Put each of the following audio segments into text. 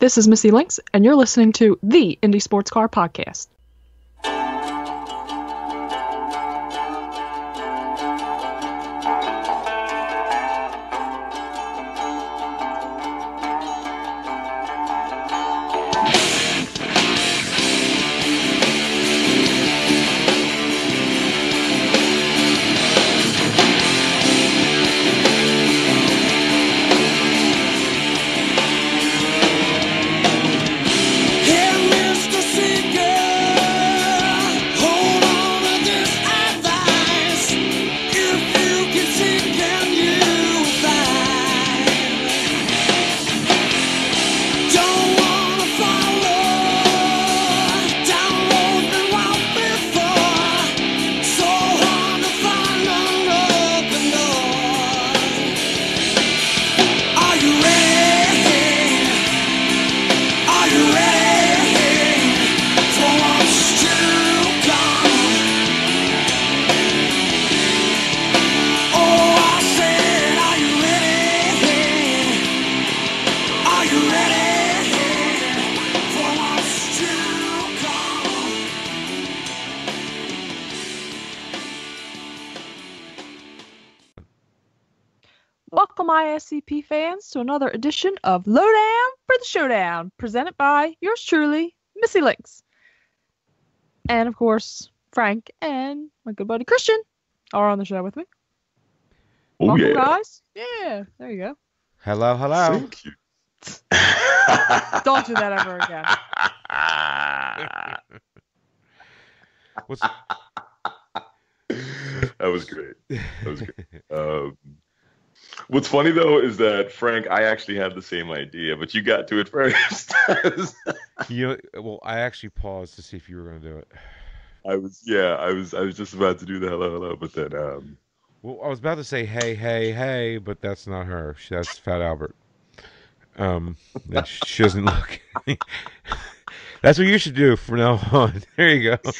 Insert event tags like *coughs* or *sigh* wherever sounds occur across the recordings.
This is Missy Linkz, and you're listening to the Indy Sports Car Podcast. Welcome, ISCP fans, to another edition of Lowdown for the Showdown, presented by yours truly, Missy Linkz. And of course, Frank and my good buddy Christian are on the show with me. Oh Welcome, yeah. guys. Yeah, there you go. Hello, hello. Thank you. *laughs* Don't do that ever again. *laughs* What's that was great. That was great. Um, *laughs* what's funny though is that Frank, I actually had the same idea, but you got to it *laughs* first. *laughs* you know? Well, I actually paused to see if you were going to do it. I was, yeah, I was, I was just about to do the hello, hello, but then, um, Well, I was about to say hey, hey, hey, but that's not her. That's Fat Albert. Um, she doesn't look. *laughs* that's what you should do from now on. There you go.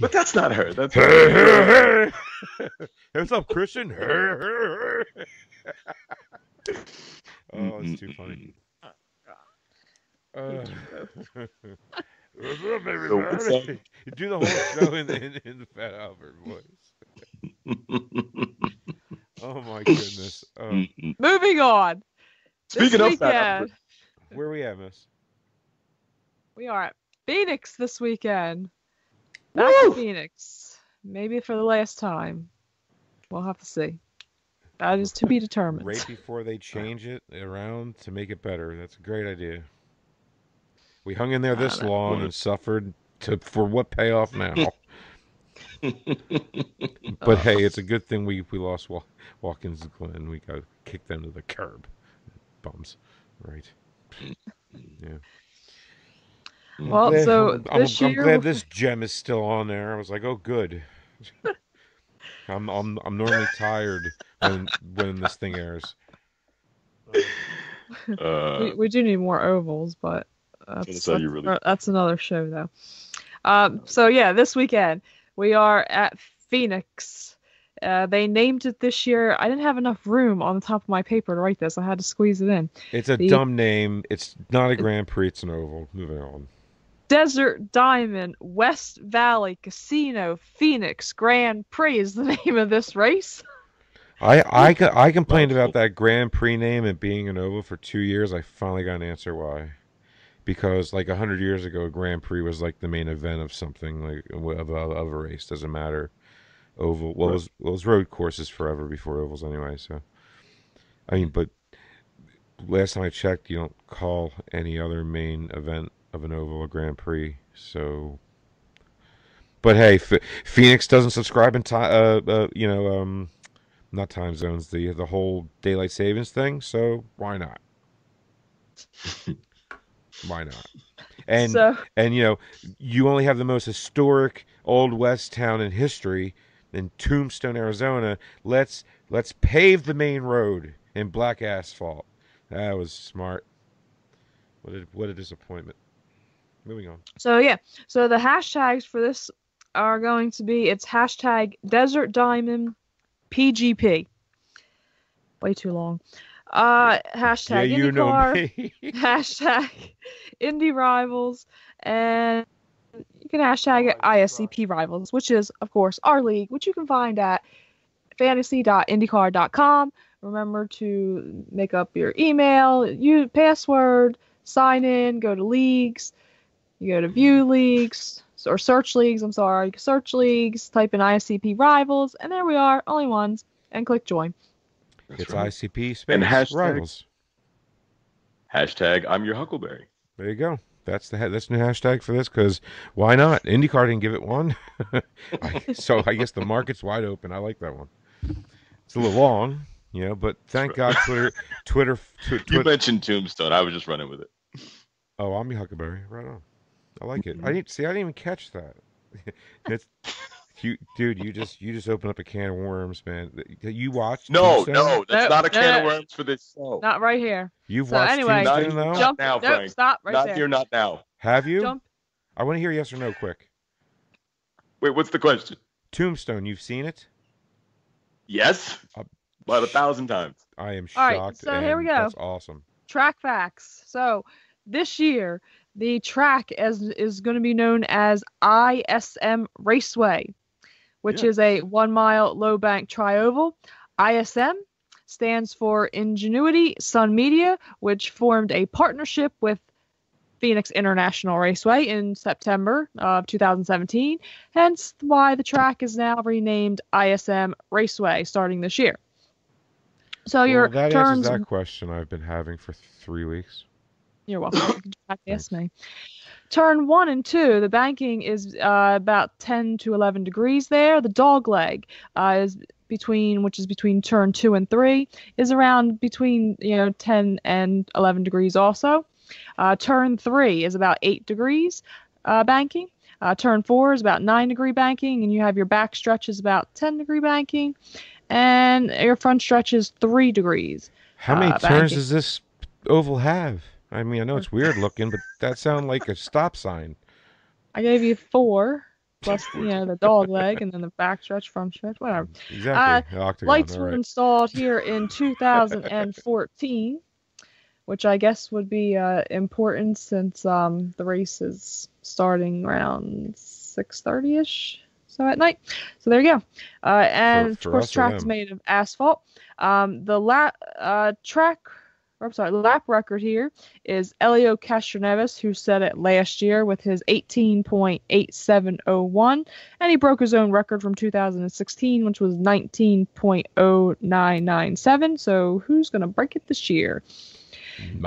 but that's not her. That's Hey, hey, hey. What's up, Christian? Oh, it's too funny. Uh, *laughs* what's up, So what's everybody? *laughs* You do the whole show in, in, in the Fat Albert voice. *laughs* Oh my goodness. Uh, Moving on. Speaking this of Fat weekend, where we at, Miss? we are at Phoenix this weekend. Back to Phoenix. Maybe for the last time. We'll have to see. That is to be determined. Right before they change it around to make it better. That's a great idea. We hung in there this Ah, long would- and suffered to for what payoff now? *laughs* But hey, it's a good thing we, we lost Wa- Watkins and Glen. We got to kick them to the curb. Bums. Right. Yeah. Well, Glad- so I'm, I'm- this I'm year glad this gem is still on there. I was like, oh, good. *laughs* I'm I'm I'm normally tired when when this thing airs. *laughs* uh, we, we do need more ovals, but gonna that's, that's- really- uh, that's another show though. Um, so yeah, this weekend we are at Phoenix. Uh, they named it this year. I didn't have enough room on the top of my paper to write this. I had to squeeze it in. It's a The- dumb name. It's not a Grand Prix. It's an oval. Moving on. Desert Diamond West Valley Casino Phoenix Grand Prix is the *laughs* name of this race. I I I complained about that Grand Prix name and being an oval for two years. I finally got an answer why. Because like a hundred years ago, Grand Prix was like the main event of something like of a, of a race. Doesn't matter. Oval. Well, it was well, it was road courses forever before ovals anyway. So, I mean, but last time I checked, you don't call any other main event of an oval a Grand Prix. So, but hey, Ph- Phoenix doesn't subscribe in time. Uh, uh, you know, um, not time zones. The the whole daylight savings thing. So why not? *laughs* why not? And so and you know, you only have the most historic old west town in history in Tombstone, Arizona. Let's let's pave the main road in black asphalt. That was smart. What a what a disappointment. Moving on. So yeah, so the hashtags for this are going to be it's hashtag Desert Diamond PGP. Way too long. Uh, hashtag yeah, you know IndyCar. me. *laughs* hashtag Indie Rivals, and you can hashtag it ISCP Rivals, which is, of course, our league, which you can find at fantasy.indycar.com. Remember to make up your email, you password, sign in, go to leagues, you go to view leagues or search leagues. I'm sorry, search leagues, type in ISCP Rivals, and there we are, only ones, and click join. That's It's right. ICP space And hashtag- rivals. Hashtag I'm your Huckleberry. There you go. That's the ha- that's the new hashtag for this because why not? IndyCar didn't give it one, *laughs* I, so I guess the market's wide open. I like that one. It's a little long, you know, but thank God Twitter, Twitter, tw- *laughs* You mentioned Tombstone. I was just running with it. Oh, I'm your Huckleberry. Right on. I like it. Mm-hmm. I didn't see. I didn't even catch that. *laughs* It's, you, dude, you just you just opened up a can of worms, man. You watched? No, Tombstone? no, that's No, not a can of worms for this show. Not right here. You've So watched anyway- Not Tombstone even- though. Jump. now, nope, Frank. stop right not there. here, not now. Have you? Jump. I want to hear yes or no, quick. Wait, what's the question? Tombstone, you've seen it? Yes, Uh, about a thousand times. I am All right, shocked. so here we go. That's awesome. track facts. So this year, the track is is going to be known as ISM Raceway, which Yeah. is a one mile low bank trioval. ISM stands for Ingenuity Sun Media, which formed a partnership with Phoenix International Raceway in September of 2017. Hence why the track is now renamed ISM Raceway starting this year. So your well, that turns answers that question I've been having for three weeks. You're welcome. *coughs* You can just to ask me. Turn one and two, the banking is uh, about 10 to 11 degrees there. The dog leg uh, is between, which is between turn two and three, is around between you know 10 and 11 degrees also. Uh, turn three is about eight degrees uh, banking. Uh, turn four is about nine degree banking, and you have your back stretch is about 10 degree banking, and your front stretch is three degrees. How many Uh, turns banking. does this oval have? I mean, I know it's weird looking, but that sounds like a stop sign. I gave you four, plus you know the dog leg and then the back stretch, front stretch, whatever. Exactly. the octagon. Lights were right. installed here in 2014, which I guess would be uh, important since um, the race is starting around 6:30 ish. So at night. So there you go. Uh, and for of course, us or track is them? made of asphalt. Um, the la- uh, track, or I'm sorry, lap record here is Helio Castroneves, who set it last year with his 18.8701, and he broke his own record from 2016, which was 19.0997. So who's gonna break it this year?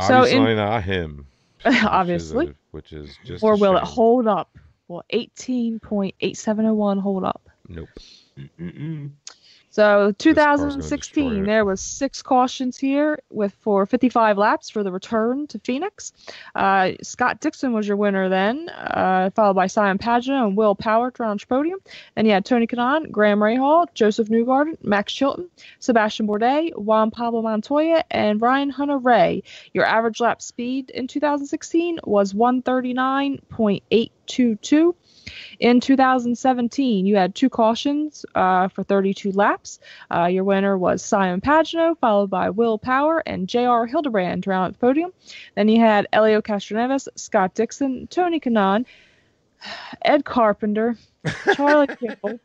so Obviously in- not him. *laughs* which is a- Obviously. which is just. or a will it hold up? Will 18.8701 hold up? Nope. Mm-mm. So 2016, destroy there was six cautions here with for 55 laps for the return to Phoenix. Uh, Scott Dixon was your winner then, uh, followed by Simon Pagenaud and Will Power to round your podium. And you had Tony Kanaan, Graham Rahal, Josef Newgarden, Max Chilton, Sebastien Bourdais, Juan Pablo Montoya, and Ryan Hunter-Reay. Your average lap speed in 2016 was 139.822. In 2017, you had two cautions uh, for 32 laps. Uh, your winner was Simon Pagenaud, followed by Will Power and J.R. Hildebrand to round out the podium. Then you had Helio Castroneves, Scott Dixon, Tony Kanaan, *sighs* Ed Carpenter, Charlie *laughs* Kimball,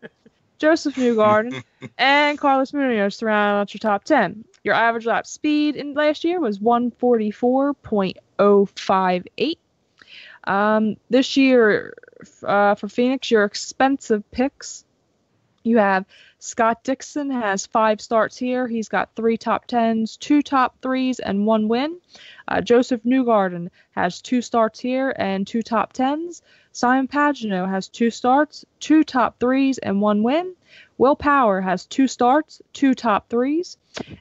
Josef Newgarden, *laughs* and Carlos Munoz to round out your top 10. Your average lap speed in last year was 144.058. Um, this year, uh, for Phoenix, your expensive picks. You have Scott Dixon has five starts here. He's got three top tens, two top threes, and one win. Uh, Josef Newgarden has two starts here and two top tens. Simon Pagenaud has two starts, two top threes, and one win. Will Power has two starts, two top threes,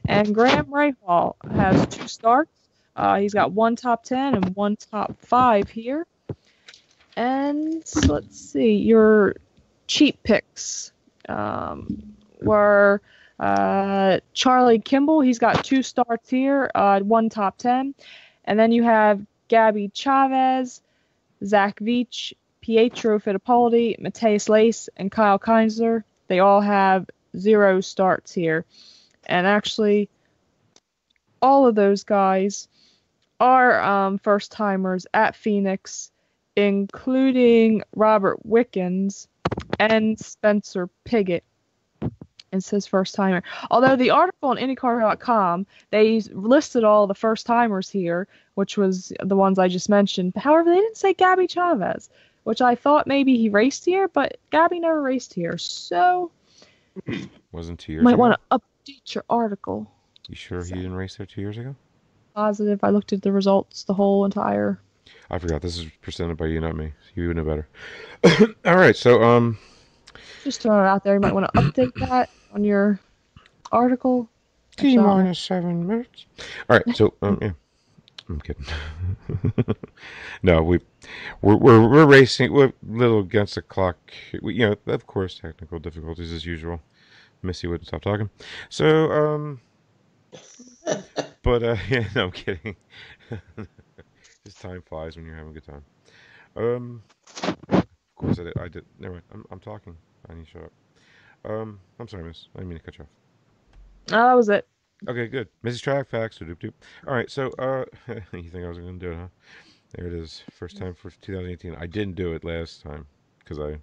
and Graham Rahal has two starts. Uh, he's got one top ten and one top five here. And let's see, your cheap picks um, were uh, Charlie Kimball. He's got two starts here, uh, one top 10. And then you have Gabby Chaves, Zach Veach, Pietro Fittipaldi, Matheus Leist, and Kyle Kaiser. They all have zero starts here. And actually, all of those guys are um, first timers at Phoenix, including Robert Wickens and Spencer Pigot. It's his first timer. Although the article on IndyCar.com, they listed all the first timers here, which was the ones I just mentioned. However, they didn't say Gabby Chaves, which I thought maybe he raced here, but Gabby never raced here. So Wasn't two you years might want to update your article. You sure he didn't race there two years ago? Positive. I looked at the results, the whole entire. I forgot. This is presented by you, not me. You would know better. *coughs* All right. So, um, Just throwing it out there. You might want to *coughs* update that on your article. T minus seven minutes. All right. So, um, yeah. I'm kidding. *laughs* no, we, we're, we're we're racing. We're a little against the clock. We, you know, of course, technical difficulties as usual. Missy wouldn't stop talking. So, um, *laughs* but uh, *laughs* yeah, no, I'm kidding. Just time flies when you're having a good time. Um, of course I did. I did. Never mind. I'm I'm talking. I need to shut up. Um, I'm sorry, Miss. I didn't mean to cut you off. Oh, that was it. Okay, good. Mrs. Track Facts. Doop doop. All right, so uh, *laughs* you think I was going to do it, huh? There it is. First time for 2018. I didn't do it last time because I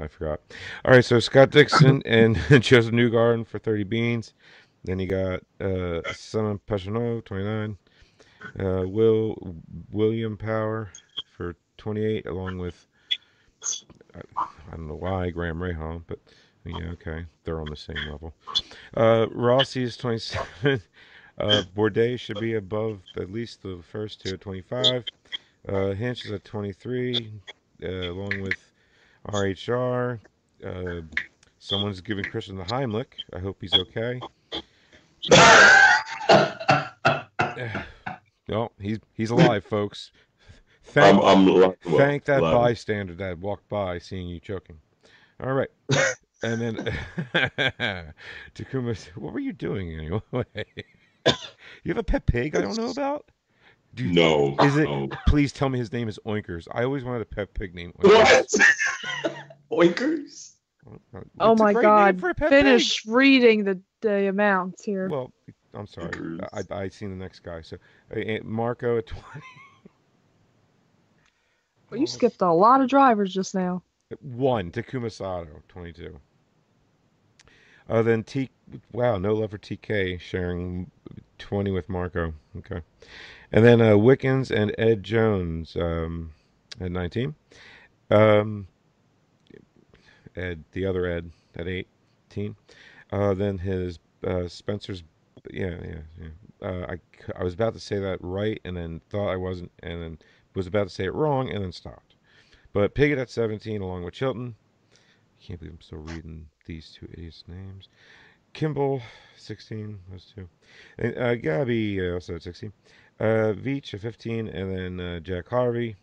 I forgot. All right, so Scott Dixon *laughs* and *laughs* Josef Newgarden for 30 beans. Then you got uh, Simon Pagenaud, 29. Uh, Will William Power for 28, along with I, I don't know why Graham Rahal, but yeah, okay, they're on the same level. Uh, Rossi is 27. Uh, Bourdais should be above at least the first two at 25. Uh, Hinch is at 23, uh, along with RHR. Uh, someone's giving Christian the Heimlich. I hope he's okay. No, he's he's *laughs* alive, folks. Thank, I'm, I'm alive. thank that alive. bystander that walked by seeing you choking. All right. And then *laughs* Takuma, what were you doing anyway? *laughs* you have a pet pig I don't know about? Do you, No. Is it? no. Please tell me his name is Oinkers. I always wanted a pet pig named Oinkers. What? Oinkers? Oh It's a oh my great name God! for a pet pig. Finish reading the the amounts here. Well, I'm sorry. I I seen the next guy. So uh, Marco at 20. Well, you skipped a lot of drivers just now. One, Takuma Sato, 22. Uh, then T. Wow, no love for TK sharing 20 with Marco. Okay. And then uh, Wickens and Ed Jones um, at 19. Um, Ed, the other Ed, at 18. Uh, then his uh, Spencer's. Yeah, yeah, yeah. Uh, I, I was about to say that right and then thought I wasn't and then was about to say it wrong and then stopped. But Pigot at 17, along with Chilton. I can't believe I'm still reading these two idiots' names. Kimball, 16, those two. And, uh, Gabby, uh, also at 16. Uh, Veach at 15, and then uh, Jack Harvey,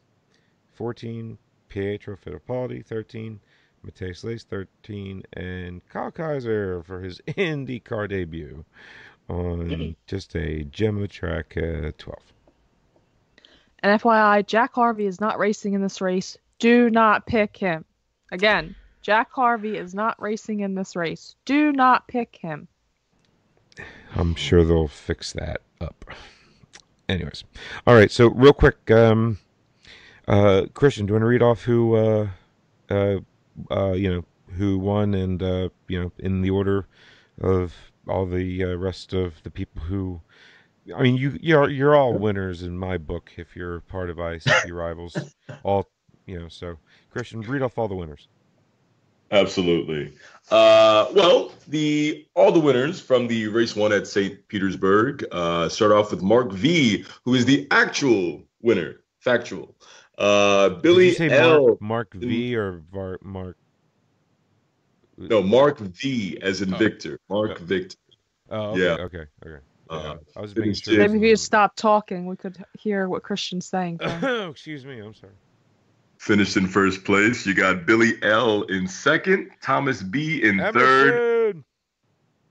14. Pietro Fittipaldi, 13. Matheus Leist, 13. And Kyle Kaiser for his *laughs* IndyCar debut on just a Gemma track, uh, 12. And FYI, Jack Harvey is not racing in this race. Do not pick him. Again, Jack Harvey is not racing in this race. Do not pick him. I'm sure they'll fix that up. Anyways, all right. So real quick, um, uh, Christian, do you want to read off who, uh, uh, uh, you know, who won, and uh, you know, in the order of all the uh, rest of the people who. I mean, you you're you're all winners in my book if you're part of ICP *laughs* rivals. All you know. So Christian, read off all the winners. Absolutely. Uh, well, the all the winners from the race one at St. Petersburg uh, start off with Mark V, who is the actual winner, factual. Uh, Did Billy you say L. Mark, Mark V or Var, Mark? No, Mark V as in Oh. Victor. Mark Yeah. Victor. Oh, okay, Yeah. okay, okay. Uh, I was it making sure. Maybe if you stop talking, we could hear what Christian's saying. *laughs* Oh, excuse me. I'm sorry. Finished in first place. You got Billy L in second, Thomas B in third,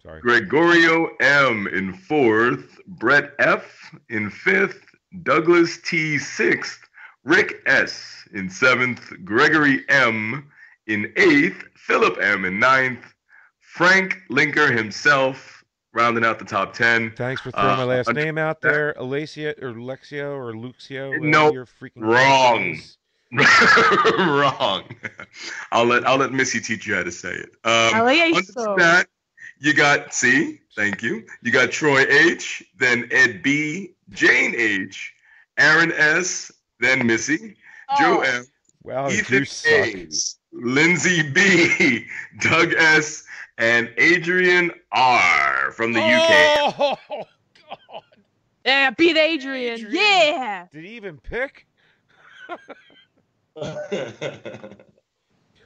Sorry. Gregorio M in fourth, Brett F in fifth, Douglas T sixth, Rick S in seventh, Gregory M in eighth, Philip M in ninth, Frank Linker himself, rounding out the top ten. Thanks for throwing my Uh, last under- name out there, Alacia or Lexio or Luxio. whatever you're freaking wrong. *laughs* Wrong. I'll let I'll let Missy teach you how to say it. Um, Alieso. under that, you got C. Thank you. You got Troy H. Then Ed B. Jane H. Aaron S. Then Missy. Oh. Joe M. Wow, Ethan you suck. A. Lindsay B. *laughs* Doug S. And Adrian R. from the UK. Oh, God. Yeah, beat Adrian. Adrian. Yeah. Did he even pick? *laughs*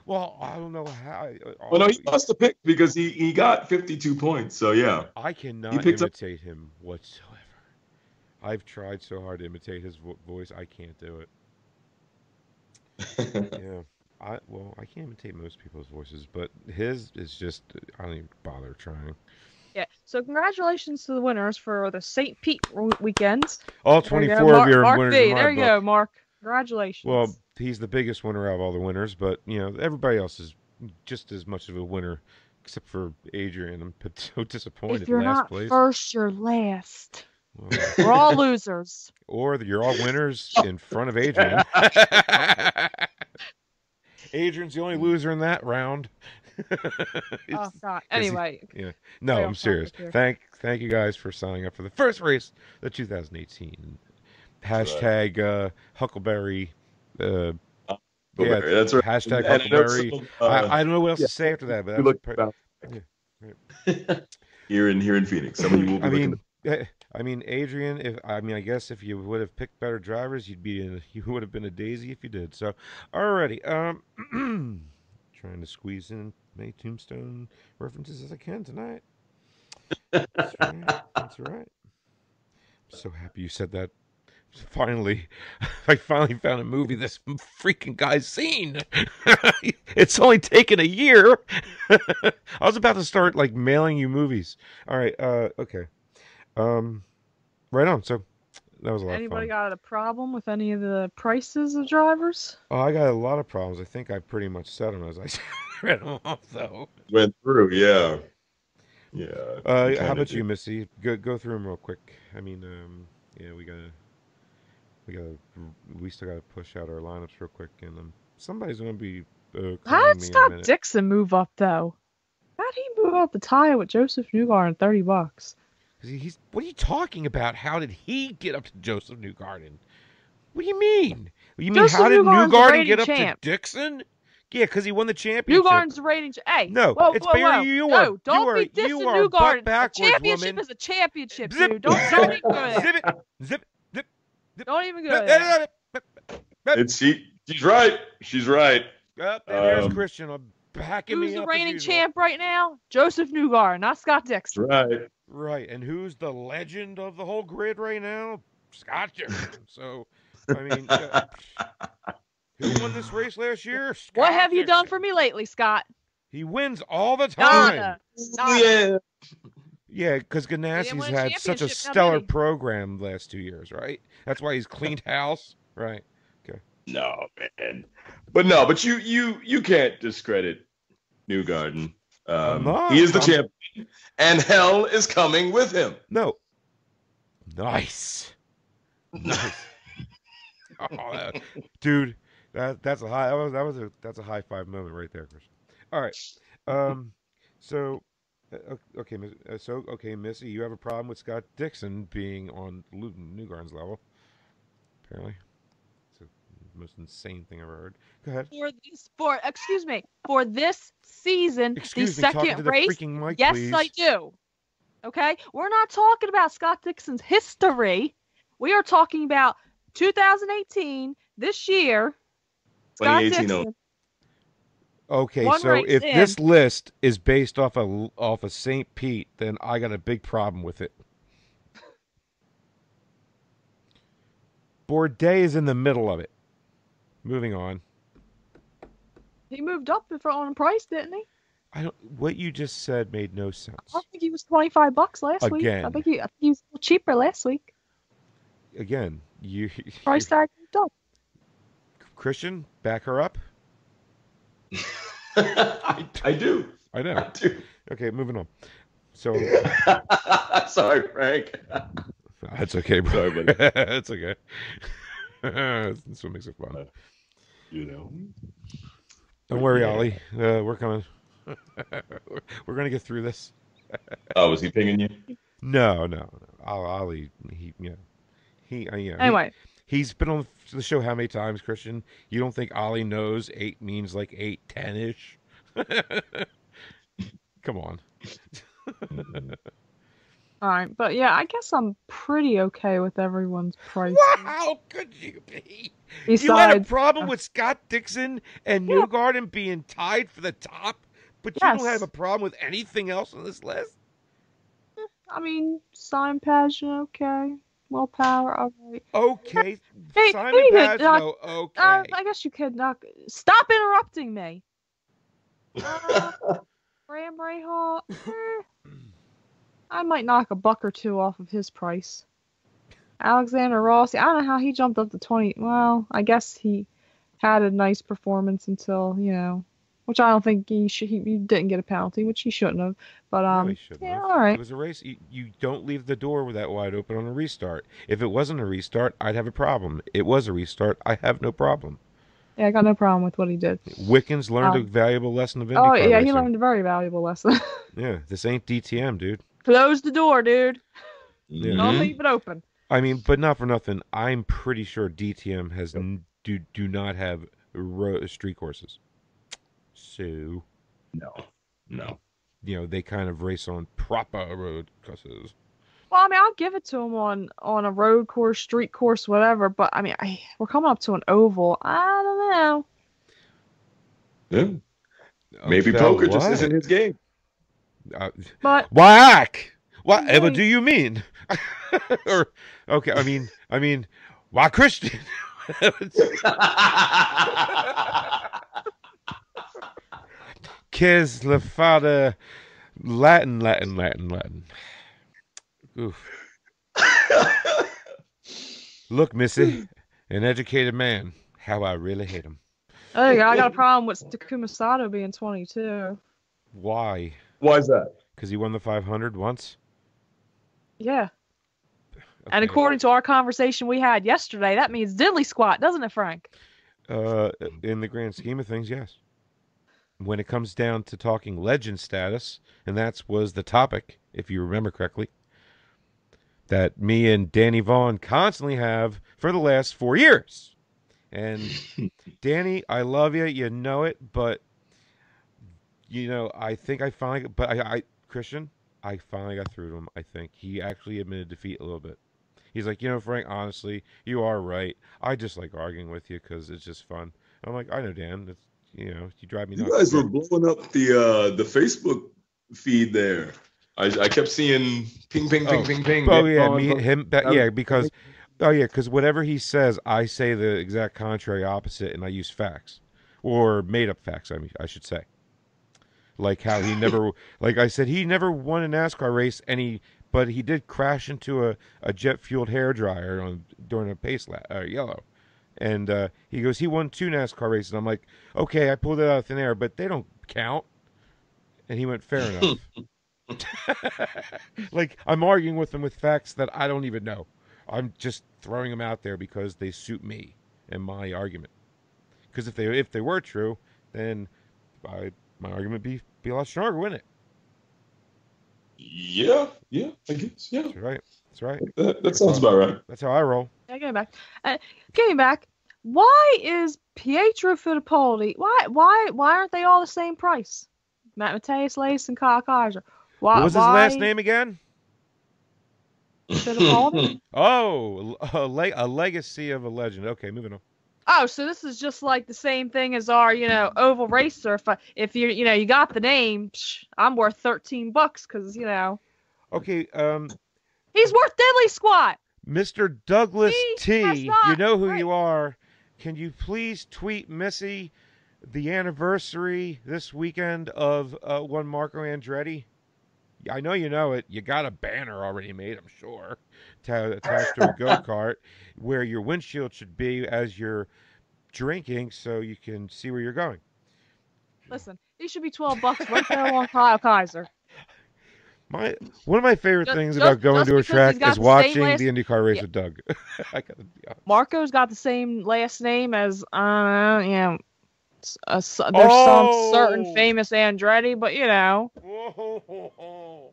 Well, I don't know how. Uh, well, no, he must have picked because he, he got 52 points. So yeah. I cannot picked up- imitate him whatsoever. I've tried so hard to imitate his vo- voice, I can't do it. *laughs* I well, I can't imitate most people's voices, but his is just I don't even bother trying. Yeah. So congratulations to the winners for the St. Pete weekends. All There you 24 of your Mark winners my There you book. go, Mark. Congratulations. Well, he's the biggest winner out of all the winners, but you know everybody else is just as much of a winner, except for Adrian. I'm *laughs* so disappointed. if you're last not place. first, you're last. Well, *laughs* We're all losers. *laughs* or you're all winners in front of Adrian. Adrian's the only loser in that round. *laughs* Oh It's- God. he- Anyway, no, I'm serious. Thank, thank you guys for signing up for the first race, the 2018 hashtag uh, Huckleberry. Uh, yeah, that's right. hashtag And I Huckleberry. some, uh, I, I don't know what else yeah. to say after that, but you that's look pre- about Yeah, here *laughs* in here in Phoenix. Some of you will be *laughs* I looking. mean, I mean, Adrian. If I mean, I guess if you would have picked better drivers, you'd be in. *laughs* You would have been a daisy if you did. So, alrighty. Um, *clears throat* trying to squeeze in many Tombstone references as I can tonight. That's right. That's right. I'm so happy you said that. Finally, *laughs* I finally found a movie this freaking guy's seen. *laughs* it's only taken a year. I was about to start like mailing you movies. All right. Uh. Okay. Um. Right on. So that was a lot anybody of fun. got a problem with any of the prices of drivers? oh, I got a lot of problems. I think I pretty much said them as I *laughs* read them off, though. Went through, yeah, yeah. Uh, how about to you, Missy? Go go through them real quick. I mean, um, yeah, we gotta, we gotta, we still gotta push out our lineups real quick, and um, somebody's gonna be. Uh, How calling did me Scott. Dixon move up though? How did he move up the tie with Josef Newgarden thirty bucks? 'Cause he- He's. What are you talking about? How did he get up to Josef Newgarden? What do you mean? You mean Josef how did Newgarden's Newgarden get up champ. to Dixon? Yeah, because he won the championship. Newgarden's the rating. Hey, No, whoa, it's whoa, Barry, whoa. you no, don't you are- be dissing you are Newgarden. backwards, a championship woman. is a championship, Zip, dude. Don't, don't even go *laughs* there. Zip it, zip it. Don't even go there. It's she. She's right. She's right. Oh, and there's Um, Christian. I'm backing Who's me the up as reigning champ right now? Josef Newgarden, not Scott That's Dixon. right. Right, and who's the legend of the whole grid right now? Scott Dixon. So, I mean, uh, who won this race last year? What Scott have you done for me lately, Scott? He wins all the time. Nada. Nada. yeah. Yeah, because Ganassi's had such a stellar many? program the last two years, right? That's why he's cleaned house, right? Okay. No, man. But no, but you you you can't discredit Newgarden. Um, not. he is the I'm- champion, and hell is coming with him. No. Nice. Nice. *laughs* oh, dude, that that's a high. That was that was a that's a high five moment right there, Christian. All right. Um. So. uh, Okay, Miss- uh, so okay, Missy, you have a problem with Scott Dixon being on Newgarden's level. Apparently, most insane thing I've ever heard. Go ahead. For this, for excuse me, for this season, Excuse the me, talking to second the race. freaking mic, yes, please. I do. Okay, we're not talking about Scott Dixon's history. We are talking about 2018, this year. Scott 2018 Dixon. Okay, One so if in. this list is based off of off of St. Pete, then I got a big problem with it. Bourdais is in the middle of it. Moving on. He moved up for on price, didn't he? I don't. What you just said made no sense. I think he was 25 bucks last week. I Again. think he, I think he was cheaper last week. Again, *laughs* you Price tag moved up. Christian, back her up. *laughs* I, I do. I know. I do. Okay, moving on. So *laughs* Sorry, Frank. that's okay, bro. Sorry, buddy. that's okay. That's what makes it fun. Uh, You know. Don't worry, Yeah. Ollie. Uh, we're coming. we're, *laughs* we're gonna get through this. Oh, was he pinging you? No, no, no. Ollie, he, yeah, he, uh, yeah. he- Anyway, he's been on the show how many times, Christian? You don't think Ollie knows eight means like eight, ten ish? *laughs* Come on. All right, but yeah, I guess I'm pretty okay with everyone's price. How could you be? you had a Besides, problem with Scott Dixon and Yeah. Newgarden being tied for the top, but you don't have a problem with anything else on this list? I mean, Simon Pagenaud, okay. Will Power, all right. Okay, Hey, Simon hey, Pagenaud, okay. Uh, I guess you could not stop interrupting me. *laughs* Uh, Graham Rahal, eh, I might knock a buck or two off of his price. Alexander Rossi, I don't know how he jumped up to 20. Well, I guess he had a nice performance until, you know, which I don't think he should, he, he didn't get a penalty, which he shouldn't have. But, No, um, he shouldn't yeah, have. all right. It was a race. You, you don't leave the door that wide open on a restart. If it wasn't a restart, I'd have a problem. It was a restart. I have no problem. Yeah, I got no problem with what he did. Wickens learned a Um, valuable lesson of IndyCar Oh, yeah, he learned a very valuable lesson. *laughs* Yeah, this ain't DTM, dude. Close the door, dude. Yeah. Don't Mhm. leave it open. I mean, but not for nothing. I'm pretty sure DTM has n- do do not have ro- street courses. So No. No. you know they kind of race on proper road courses. Well, I mean, I'll give it to them on on a road course, street course, whatever. But I mean, I, we're coming up to an oval. I don't know. Yeah. Maybe About poker just what? isn't his game. Uh, But Whack! Whatever do you mean? *laughs* or okay, I mean, I mean, why Christian? *laughs* Kiss la fada, Latin, Latin, Latin, Latin. Oof. Look, Missy, an educated man. How I really hate him. oh go. I got a problem with Takuma Sato being 22. Why? Why is that? Because he won the 500 once. Yeah. And according to our conversation we had yesterday, that means diddly squat, doesn't it, Frank? Uh, in the grand scheme of things, yes. When it comes down to talking legend status, and that was the topic, if you remember correctly, that me and Danny Vaughn constantly have for the last four years. And *laughs* Danny, I love you, you know it, but you know, I think I finally, but I, I Christian, I finally got through to him. I think he actually admitted defeat a little bit. He's like, you know, Frank, honestly, you are right. I just like arguing with you because it's just fun. I'm like, I know, Dan. It's you know, you drive me nuts. You nuts. guys were blowing up the uh the Facebook feed there. I, I kept seeing ping ping ping Oh. ping ping. Oh yeah, going, me him. That- yeah, because oh yeah, because whatever he says, I say the exact contrary opposite, and I use facts or made up facts. I mean, I should say. Like how he never, *laughs* like I said, he never won a NASCAR race, and he, but he did crash into a, a jet fueled hair dryer on during a pace lap, uh, yellow, and uh, he goes, he won two NASCAR races. I'm like, okay, I pulled it out of thin air, but they don't count. And he went, fair enough. *laughs* *laughs* like I'm arguing with them with facts that I don't even know. I'm just throwing them out there because they suit me and my argument. Because if they if they were true, then I, my argument be be a lot stronger, wouldn't it? Yeah, yeah, I guess. Yeah, That's right. That's right. that, that sounds about right. That's how I roll. Yeah, getting back. Uh, getting back. Why is Pietro Fittipaldi? Why why why aren't they all the same price? Matt Matheus, Leist, and Kyle Kaiser. Why, what was his why last name again? Fittipaldi? *laughs* Oh, a, le- a legacy of a legend. Okay, moving on. Oh, so this is just like the same thing as our, you know, oval racer. If I, if you you know you got the name, psh, I'm worth thirteen bucks because you know Okay, um, he's worth diddly squat. Mr. Douglas? That's T, you know who right. you are. Can you please tweet Missy the anniversary this weekend of uh, one Marco Andretti? I know you know it. You got a banner already made, I'm sure, to attached to a go kart *laughs* where your windshield should be as you're drinking so you can see where you're going. Listen, he should be twelve bucks right there on *laughs* Kyle Kaiser. My one of my favorite Just- things just- about going to a track is the watching last- the IndyCar race Yeah. with Doug. *laughs* I gotta be honest. Marco's got the same last name as uh, you know, s- a s- there's some certain Oh. famous Andretti, but you know, Whoa. *laughs*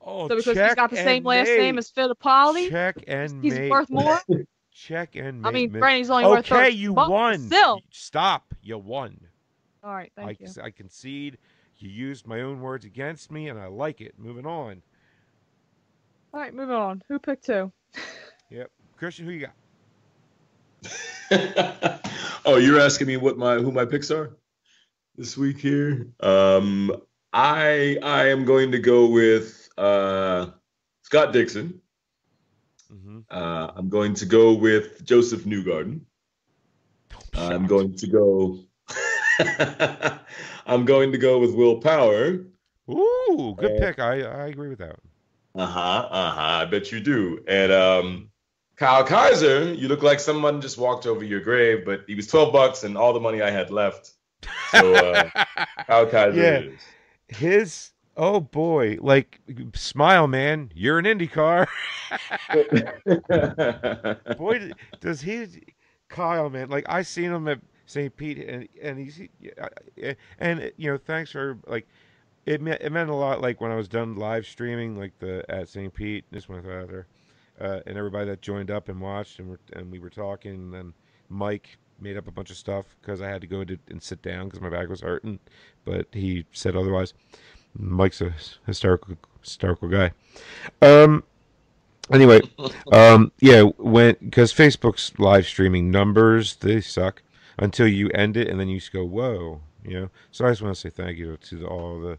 Oh, so because he's check got the same and last name as Fittipaldi, check and he's mate. worth more. *laughs* Check and I mean, miss- Brandy's only worth okay, you bucks, won. Still, Stop. You won. all right, I, thank you. I concede. You used my own words against me, and I like it. Moving on. All right, moving on. Who picked two? Christian, who you got? *laughs* oh, you're asking me what my who my picks are this week here. Um, I I am going to go with uh, Scott Dixon. Mm-hmm. Uh, I'm going to go with Josef Newgarden. I'm going to go. *laughs* I'm going to go with Will Power. Ooh, good Uh, pick. I I agree with that. Uh huh. Uh huh. I bet you do. And um, Kyle Kaiser, you look like someone just walked over your grave, but he was 12 bucks and all the money I had left. So uh, *laughs* Kyle Kaiser Yeah. it is. His oh boy, like smile, man. You're an IndyCar. *laughs* boy, does he, Kyle, man? Like I seen him at St. Pete, and and he's and you know, thanks for like. It meant, it meant a lot, like when I was done live streaming, like the at St. Pete. This one out there, uh, and everybody that joined up and watched, and, and we were talking. And then Mike made up a bunch of stuff because I had to go to, and sit down because my back was hurting, but he said otherwise. Mike's a hysterical, hysterical guy. Um. Anyway, um, yeah, when because Facebook's live streaming numbers they suck until you end it and then you just go whoa, you know. So I just want to say thank you to all the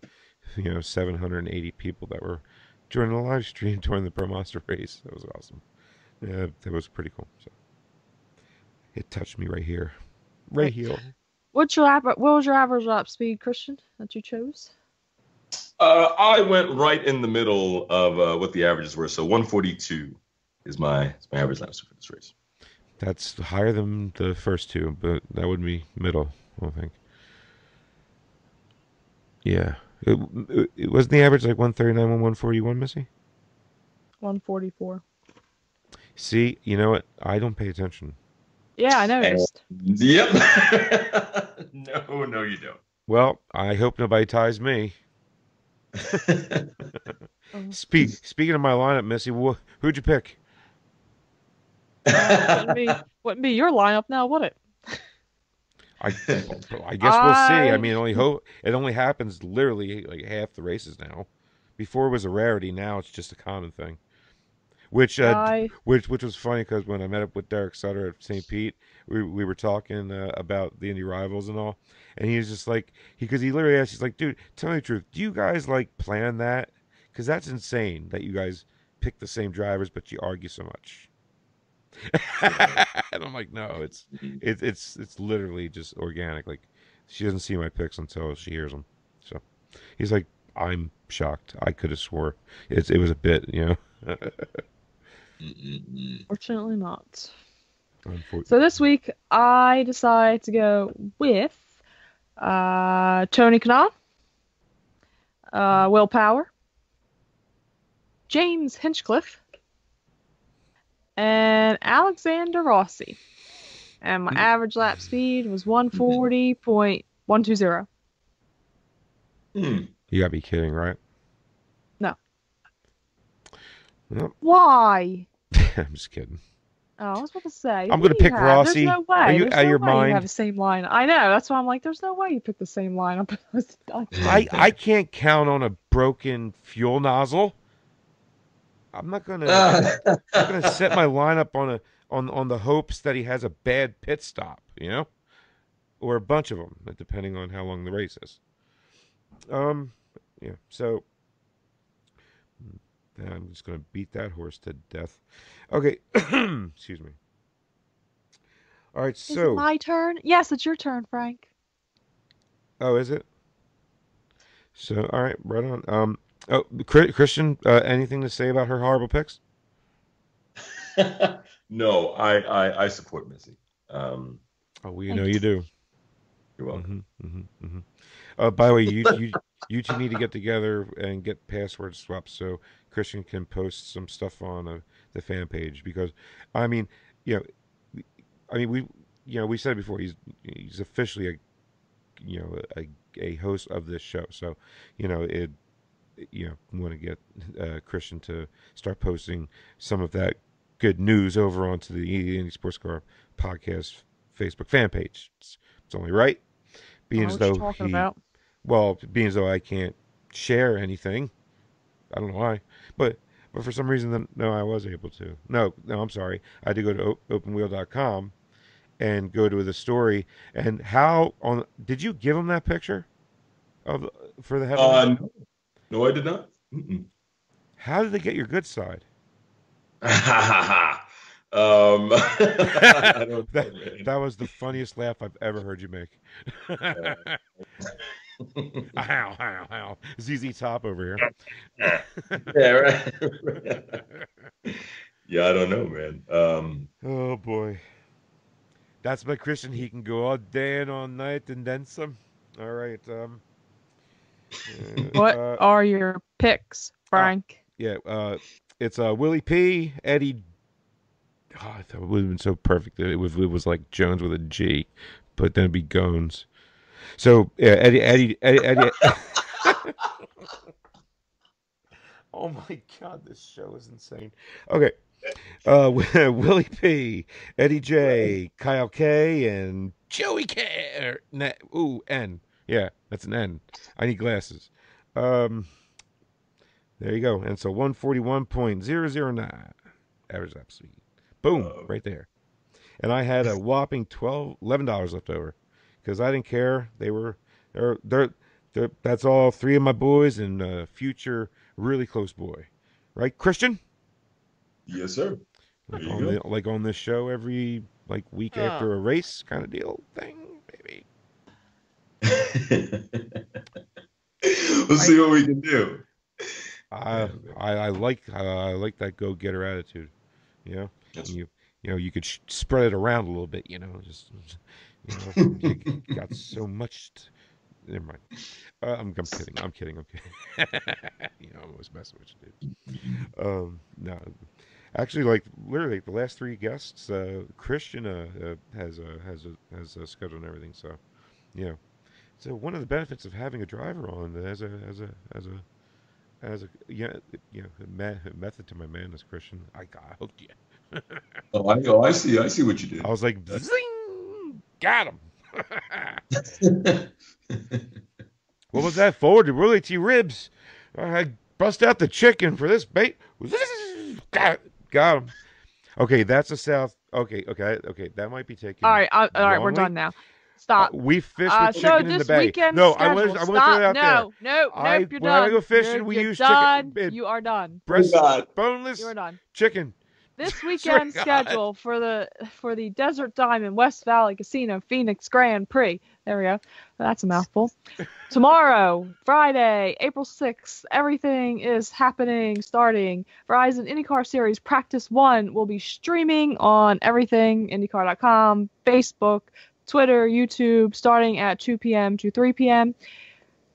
you know 780 people that were joining the live stream *laughs* during the Pro Mazda race. That was awesome. Yeah, that was pretty cool. So it touched me right here, right Right. here. What's your aver- what was your average lap speed, Christian, that you chose? Uh, I went right in the middle of uh, what the averages were. So 142 is my is my average lap speed for this race. That's higher than the first two, but that would be middle, I think. Yeah. It, it, it wasn't the average like 139, 141, Missy? 144. See, you know what? I don't pay attention. Yeah, I noticed. Yep. *laughs* no, no, you don't. Well, I hope nobody ties me. *laughs* Speak, speaking of my lineup, Missy, wh- who'd you pick? Uh, wouldn't be wouldn't be your lineup now, would it? I, *laughs* I guess we'll see. I mean, it only hope it only happens literally like half the races now. Before it was a rarity, now it's just a common thing. Which uh, I which which was funny because when I met up with Derek Sutter at St. Pete, we we were talking uh, about the indie rivals and all, and he was just like he because he literally asked, he's like, dude, tell me the truth, do you guys like plan that? Because that's insane that you guys pick the same drivers but you argue so much. *laughs* and I'm like, no, it's it, it's it's literally just organic. Like she doesn't see my pics until she hears them. So he's like, I'm shocked. I could have swore it's it was a bit, you know. Fortunately not. Unfor- So this week I decide to go with uh, Tony Kanaan, uh, Will Power, James Hinchcliffe, and Alexander Rossi. And my average lap speed was 140.120. Hmm. You gotta be kidding, right? No. Well, Why? *laughs* I'm just kidding. Oh, I was about to say. I'm gonna pick have? Rossi. There's no way. Are you There's out of no your way You mind? have the same line. I know. That's why I'm like, there's no way you pick the same lineup. I, I can't count on a broken fuel nozzle. I'm not gonna *laughs* I'm gonna set my lineup on a on on the hopes that he has a bad pit stop, you know, or a bunch of them, depending on how long the race is. Um, yeah. So I'm just gonna beat that horse to death. Okay, *clears throat* excuse me. All right, Is so it my turn? Yes, it's your turn, Frank. Oh, is it? So, all right, right on. Um, oh, Christian, uh, anything to say about her horrible picks? *laughs* no, I, I I support Missy. Um, Oh, we Thank know you. you do. You're welcome. hmm hmm hmm Uh, by the way, you, you you two need to get together and get password swaps so Christian can post some stuff on uh, the fan page because I mean, you know, I mean we you know we said before he's he's officially a you know a, a host of this show, so you know it you know want to get uh, Kristian to start posting some of that good news over onto the Indy Sports Car podcast Facebook fan page. It's, it's only right. Being I as though he, about. well, being as though I can't share anything, I don't know why, but but for some reason, then no, I was able to. No, no, I'm sorry. I had to go to openwheel.com and go to the story. And how on did you give him that picture of for the headline? Uh, no, I did not. Mm-mm. how did they get your good side? *laughs* um, *laughs* *laughs* That, that was the funniest laugh I've ever heard you make. how, how, how. ZZ Top over here. yeah, right. yeah, I don't know, man. Um, Oh boy. That's my Kristian. He can go all day and all night and then some. All right. Um. Uh, What uh, are your picks, Frank? yeah. Uh, it's uh Willie P. Eddie. Oh, I thought it would have been so perfect that it was it was like Jones with a G, but then it'd be Gones. So yeah, Eddie Eddie Eddie. Eddie *laughs* oh my God, this show is insane. Okay. Uh, *laughs* Willie P, Eddie J, Kyle K, and Joey K. or ooh, N. Yeah, that's an N. I need glasses. Um, there you go. And so 141.009 average lap speed. Boom, Oh. right there. And I had a *laughs* whopping 12 $11 left over because I didn't care. They were, they're, they're, they're, that's all three of my boys and uh, future really close boy. Right, Kristian? yes, sir. Like on, the, like on this show every like week Huh. after a race kind of deal thing, maybe. Let's see what we can do. I I, I like I, I like that go getter attitude. You know, Yes. you you know you could sh- spread it around a little bit. You know, just you know *laughs* you got so much. Never mind. Uh, I'm I'm kidding. I'm kidding. I'm kidding. *laughs* you know, I'm always messing with you, dude. Um, no, actually, like literally the last three guests, uh, Kristian uh, uh, has uh, has a, has a schedule and everything. So, yeah. So one of the benefits of having a driver on as a as a as a as a yeah you know ma- method to my madness, Kristian. I got *laughs* hooked you. Oh, I know. I see. I see what you did. I was like, zing, got him. *laughs* what was that forward To really to your ribs? I bust out the chicken for this bait. *laughs* Got, got him. Okay, that's a south. Okay, okay, okay. That might be taken. all right, I, all right, we're done now. Uh, Stop. we fish Uh, with so chicken in this the bay. weekend No, I schedule. want. I want to Stop. throw it out no, there. No, no, I- you're when I done. go fishing, You're- we you're use chicken- done. it- You are done. Breast, God. boneless You are done. chicken. This *laughs* weekend schedule for the for the Desert Diamond West Valley Casino Phoenix Grand Prix. There we go. That's a mouthful. *laughs* Tomorrow, Friday, April 6th, everything is happening starting. Verizon IndyCar Series Practice 1 will be streaming on everything IndyCar.com, Facebook, Twitter, YouTube, starting at 2 p.m. to 3 p.m.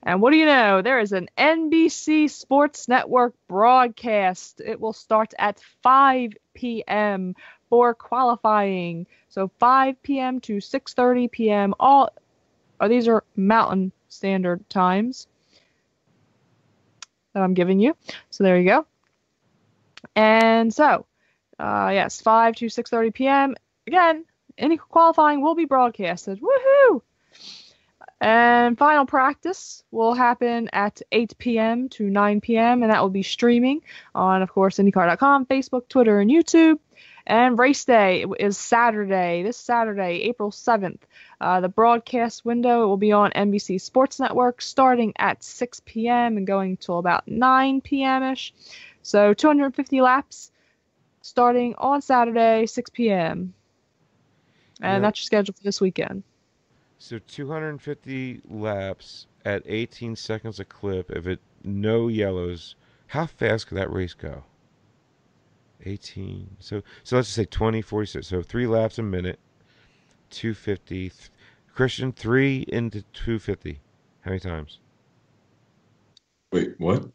And what do you know? There is an NBC Sports Network broadcast. It will start at 5 p.m. for qualifying. So 5 p.m. to 6:30 p.m. All oh, these are Mountain Standard times that I'm giving you. So there you go. And so, uh, yes, 5 to 6:30 p.m. Again, any qualifying will be broadcasted. Woohoo! And final practice will happen at 8 p.m. to 9 p.m. and that will be streaming on, of course, IndyCar.com, Facebook, Twitter, and YouTube. And race day is Saturday, this Saturday, April 7th. Uh, the broadcast window will be on NBC Sports Network starting at 6 p.m. and going till about 9 p.m. ish. So 250 laps starting on Saturday, 6 p.m. And Yeah. that's your schedule for this weekend. So 250 laps at 18 seconds a clip. If it no yellows, how fast could that race go? 18. So so let's just say 20, 46. So three laps a minute, 250. th- Kristian, three into 250. How many times? Wait, what?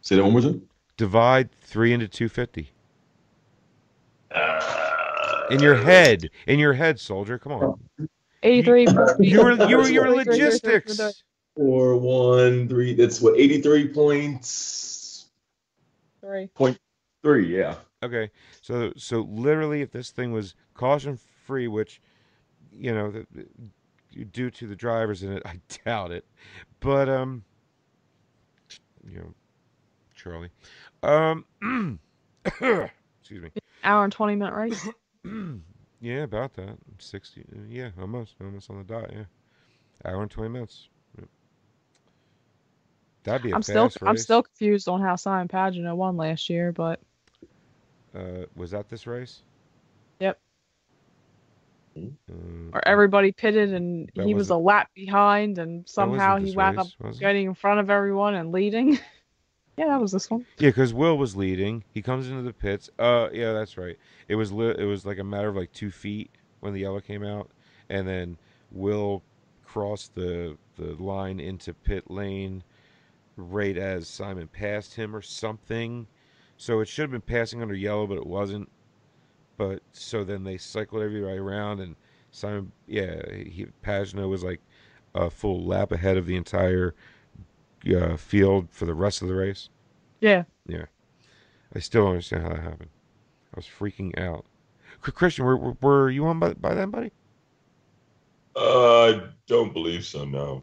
Say that one more time. Divide three into 250. Uh, In your head. In your head, soldier. Come on. 83. You were you were you were logistics. Four, one, three. That's what, 83 points? Three. Three, yeah. Okay, so so literally, if this thing was caution free, which you know, the, the- due to the drivers in it, *laughs* I doubt it. But um, you know, Charlie, um, *clears throat* excuse me. Hour and 20 minute race. *clears throat* yeah, about that. Sixty. Yeah, almost, almost on the dot. Yeah, hour and twenty minutes. Yep. That'd be a I'm still I'm still confused on how Simon Pagenaud won last year, but Uh, was that this race? Yep. Uh, or everybody pitted and That he was a lap behind and somehow he wound up race, it? getting in front of everyone and leading. *laughs* yeah, that was this one. Yeah, because Will was leading. He comes into the pits. Uh, yeah, that's right. It was li- it was like a matter of like two feet when the yellow came out, and then Will crossed the the line into pit lane right as Simon passed him or something. So it should have been passing under yellow, but it wasn't. But so then they cycled everybody around, and Simon, yeah, he Pagenaud was like a full lap ahead of the entire uh, field for the rest of the race. Yeah. Yeah. I still don't understand how that happened. I was freaking out. Kristian, were, were, were you on by, by then, buddy? Uh, don't believe so, no.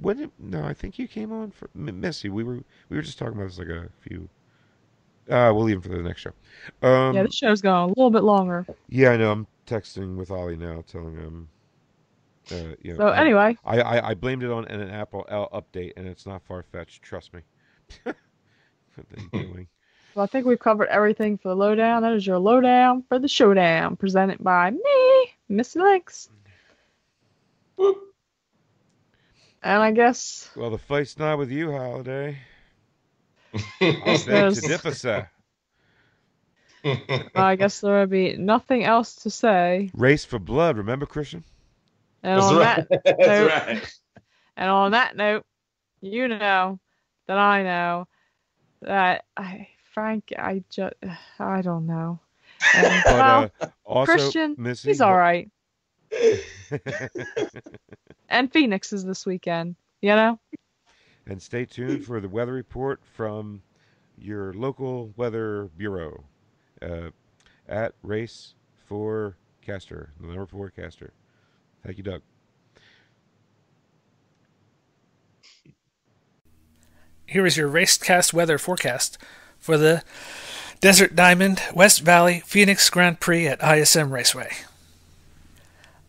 When did, no, I think you came on for M- Missy. We were we were just talking about this like a few. Uh, we'll leave him for the next show. Um, yeah, this show's gone a little bit longer. yeah, I know. I'm texting with Ollie now, telling him. Uh, you know, So anyway, I, I, I blamed it on an Apple L update, and it's not far fetched. Trust me. *laughs* doing? well, I think we've covered everything for the lowdown. That is your lowdown for the showdown, presented by me, Missy Linkz. Whoop. And I guess Well, the fight's not with you, Holiday. I Yes, beg to. I guess there will be nothing else to say. Race for blood. Remember, Kristian? And That's on right. that *laughs* That's note- right. And on that note, you know that I know that I, Frank, I just, *sighs* I don't know. And, *laughs* But well, uh, also, Kristian, Missy, he's all right. *laughs* And Phoenix is this weekend, you know? and stay tuned for the weather report from your local weather bureau uh, at Race for Caster, the number four caster. Thank you, Doug. Here is your Racecast weather forecast for the Desert Diamond West Valley Phoenix Grand Prix at ISM Raceway.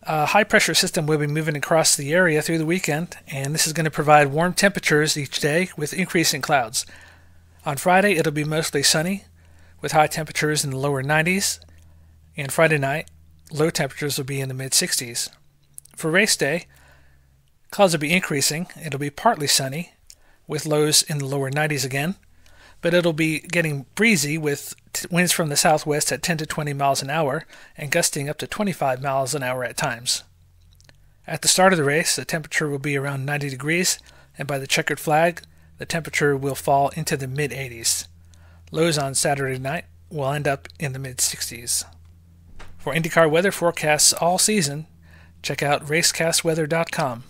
A high pressure system will be moving across the area through the weekend, and this is going to provide warm temperatures each day with increasing clouds. On Friday, it'll be mostly sunny with high temperatures in the lower 90s, and Friday night, low temperatures will be in the mid 60s. For race day, clouds will be increasing. It'll be partly sunny with lows in the lower 90s again, but it'll be getting breezy with winds from the southwest at 10 to 20 miles an hour and gusting up to 25 miles an hour at times. At the start of the race, the temperature will be around 90 degrees, and by the checkered flag, the temperature will fall into the mid 80s. Lows on Saturday night will end up in the mid 60s. For IndyCar weather forecasts all season, check out racecastweather.com.